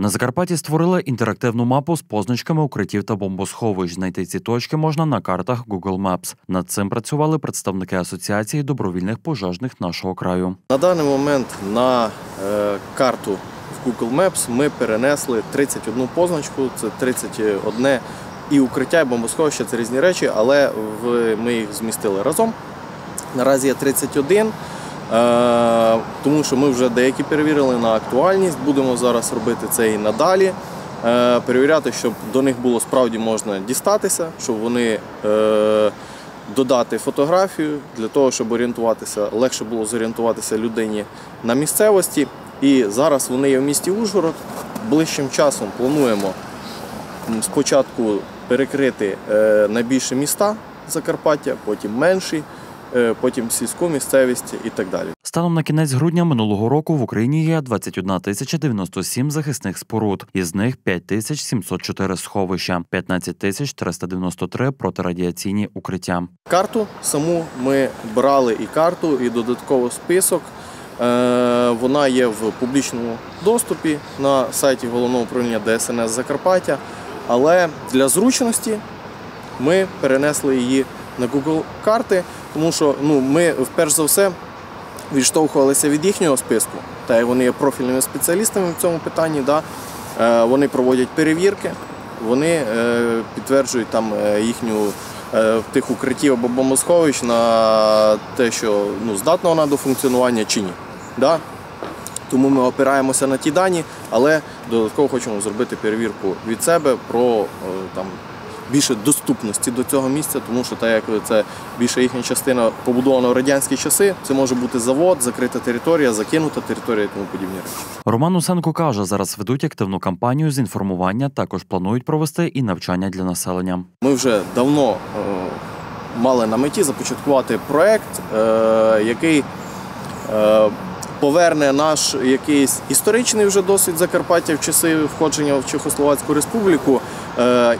На Закарпатті створили інтерактивну мапу з позначками укриттів та бомбосховищ. Знайти ці точки можна на картах Google Maps. Над цим працювали представники асоціації добровільних пожежних нашого краю. На даний момент на е, карту в Google Maps ми перенесли 31 позначку, це 31 і укриття, і бомбосховище це різні речі, але ми їх змістили разом. Наразі є 31, е, тому що ми вже деякі перевірили на актуальність. Будемо зараз робити це і надалі. Е, перевіряти, щоб до них було справді можна дістатися, щоб вони е, додати фотографію для того, щоб орієнтуватися, легше було зорієнтуватися людині на місцевості. І зараз вони є в місті Ужгород. Ближчим часом плануємо спочатку перекрити е, найбільші міста Закарпаття, потім менші, е, потім сільську місцевість і так далі. Станом на кінець грудня минулого року в Україні є 21 тисяча 97 захисних споруд, із них 5 тисяч 704 сховища, 15 тисяч 393 протирадіаційні укриття. Карту саму ми брали і карту, і додатково список. Е, Вона є в публічному доступі на сайті головного управління ДСНС Закарпаття. Але для зручності ми перенесли її на Google карти, тому що ну, ми вперше за все відштовхувалися від їхнього списку, та й вони є профільними спеціалістами в цьому питанні. Да? Е, Вони проводять перевірки, вони е, підтверджують там е, їхню тих укриттів або бомбосховищ на те, що ну, здатна вона до функціонування чи ні. Да? Тому ми опираємося на ті дані, але додатково хочемо зробити перевірку від себе про там, більше доступності до цього місця, тому що так як це більша їхня частина побудована в радянські часи, це може бути завод, закрита територія, закинута територія і тому подібні речі. Роман Усенко каже, зараз ведуть активну кампанію з інформування. Також планують провести і навчання для населення. Ми вже давно е, мали на меті започаткувати проект, е, який е, поверне наш якийсь історичний вже досвід Закарпаття в часи входження в Чехословацьку республіку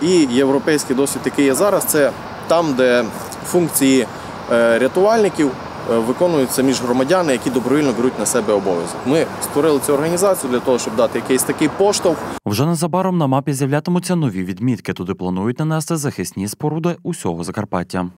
і європейський досвід, який є зараз, це там, де функції е, рятувальників виконуються між громадяни, які добровільно беруть на себе обов'язок. Ми створили цю організацію для того, щоб дати якийсь такий поштовх. Вже незабаром на мапі з'являтимуться нові відмітки. Туди планують нанести захисні споруди усього Закарпаття.